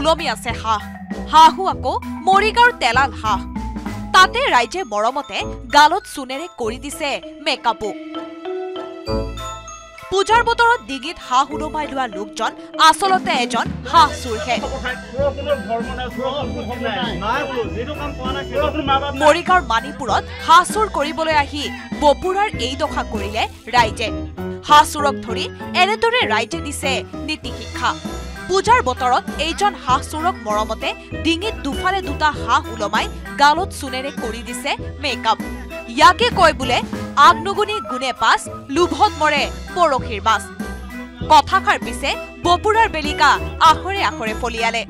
ওলমি আছে হাঁহ হাঁহো আকৌ মৰিগাঁৱৰ তেলাল হাঁহ তাতে ৰাইজে মৰমতে গালত চূণেৰে কৰি দিছে মেকআপো। পূজাৰ বতৰত ডিঙিত হাঁহ ওলমাই লোৱা লোকজন আচলতে এজন হাঁহ চোৰহে। মৰিগাঁৱৰ মাণিপুৰত হাঁহ চোৰ কৰিবলৈ আহি বপুৰাৰ এই দশা কৰিলে ৰাইজে। হাঁহ চোৰক ধৰি এনেদৰে ৰাইজে দিছে নীতি শিক্ষা। পূজাৰ বতৰত এইজন হাঁহ চোৰক মৰমতে ডিঙিত দুফালে দুটা হাঁহ ওলমাই গালত চূণেৰে কৰি দিছে মেকআপ। ইয়াকে কয় বোলে আগনুগুনি গুণে পাছ লোভত মৰে পৰশীৰ বাছ কথাষাৰ পিছে বপুৰাৰ বেলিকা আখৰে আখৰে ফলিয়ালে।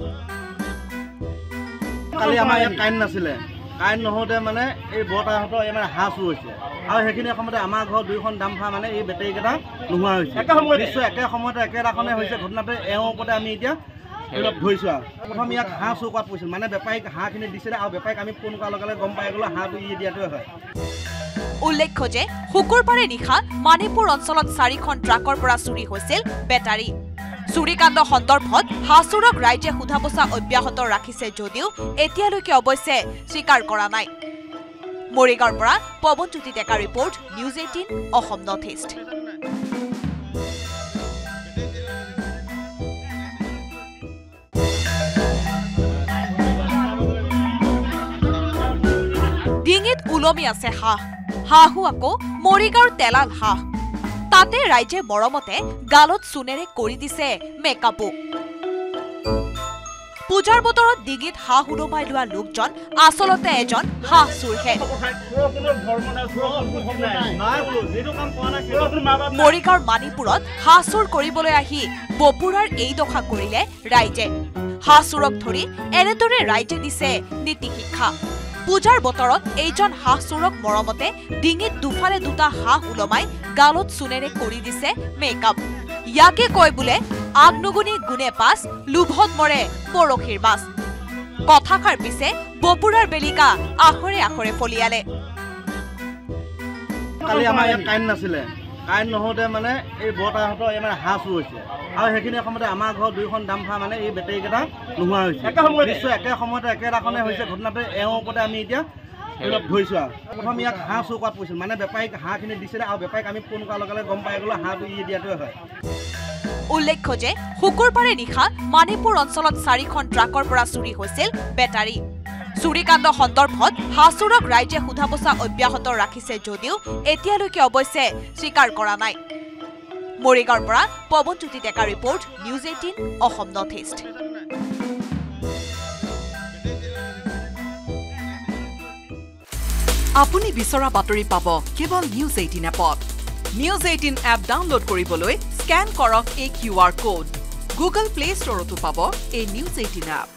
কালি আমাৰ ইয়াত কাৰেণ্ট নাছিলে। কাৰেণ্ট নহওঁতে মানে এই বৰতাহঁতৰ এই মানে হাঁহ চুৰ হৈছে আৰু সেইখিনি সময়তে আমাৰ ঘৰত দুইখন দামফা মানে এই বেটেৰীকেইটা নোহোৱা হৈছে। নিশ্চয় একে সময়তে একেটাখনে হৈছে। ঘটনাটো এওঁৰ ওপৰতে আমি এতিয়া অলপ ধৰিছোঁ আৰু। প্ৰথম ইয়াক হাঁহ চুৰ কৰাত পৰিছিল। মানে বেপাৰীক হাঁহখিনি দিছিলে আৰু বেপাৰীক আমি ফোন কৰাৰ লগে লগে গম পাই গ'লো হাঁহটো ই দিয়াটোৱে হয়। উল্লেখ্য যে শুকুৰবাৰে নিশা মাণিপুৰ অঞ্চলত চাৰিখন ট্ৰাকৰ পৰা চুৰি হৈছিল বেটাৰী। চুৰিকাণ্ড সন্দৰ্ভত হাঁচোৰক ৰাইজে সোধা পোছা অব্যাহত ৰাখিছে যদিও এতিয়ালৈকে অৱশ্যে স্বীকাৰ কৰা নাই। মৰিগাঁৱৰ পৰা Pawanjyoti Deka report news eighteen Assam north east. ডিঙিত ওলমি আছে হাঁহ। হাঁহো আকৌ মৰিগাঁৱৰ তেলাল হাঁহ। তাতে ৰাইজে মৰমতে গালত চূণেৰে কৰি দিছে মেকআপো। পূজাৰ বতৰত ডিঙিত হাঁহ ওলমাই লোৱা লোকজন আচলতে এজন হাঁহ চোৰহে। মৰিগাঁৱৰ মাণিপুৰত হাঁহ চোৰ কৰিবলৈ আহি বপুৰাৰ এই দশা কৰিলে ৰাইজে। হাঁহ চোৰক ধৰি এনেদৰে ৰাইজে দিছে নীতি শিক্ষা। পূজাৰ বতৰত এইজন হাঁহ চোৰক মৰমতে ডিঙিত দুফালে দুটা হাঁহ ওলমাই গালত চূণেৰে কৰি দিছে মেকআপ ইয়াকে কয় বোলে আগনুগুনি গুণে পাছ লোভত মৰে পৰশীৰ বাছ কথাষাৰ পিছে বপুৰাৰ বেলিকা আখৰে আখৰে ফলিয়ালে। কালি আমাৰ ইয়াত কাৰেণ্ট নাছিলে। কাৰেণ্ট নহওঁতে মানে এই বৰতাহঁতৰ এই মানে হাঁহ চুৰ হৈছে আৰু সেইখিনি সময়তে আমাৰ ঘৰত দুইখন দামফা মানে এই বেটেৰীকেইটা নোহোৱা হৈছে। নিশ্চয় একে সময়তে একেটাখনে হৈছে। ঘটনাটো এওঁৰ ওপৰতে আমি এতিয়া অলপ ধৰিছোঁ আৰু। প্ৰথম ইয়াক হাঁহ চুৰ কৰাত পৰিছিল। মানে বেপাৰীক হাঁহখিনি দিছিলে আৰু বেপাৰীক আমি ফোন কৰাৰ লগে লগে গম পাই গ'লো হাঁহটো ই দিয়াটোৱে হয়। উল্লেখ্য যে শুকুৰবাৰে নিশা মাণিপুৰ অঞ্চলত চাৰিখন ট্ৰাকৰ পৰা চুৰি হৈছিল বেটাৰী। চুৰিকাণ্ড সন্দৰ্ভত হাঁচোৰক ৰাইজে সোধা পোছা অব্যাহত ৰাখিছে যদিও এতিয়ালৈকে অৱশ্যে স্বীকাৰ কৰা নাই। মৰিগাঁৱৰ পৰা Pawanjyoti Deka report news eighteen Assam north east. আপুনি বিচৰা বাতৰি পাব কেৱল নিউজ এইটিন এপত। নিউজ এইটিন এপ ডাউনলোড কৰিবলৈ স্কেন কৰক এই Q R code. Google play ষ্টৰতো পাব এই নিউজ এইটিন এপ।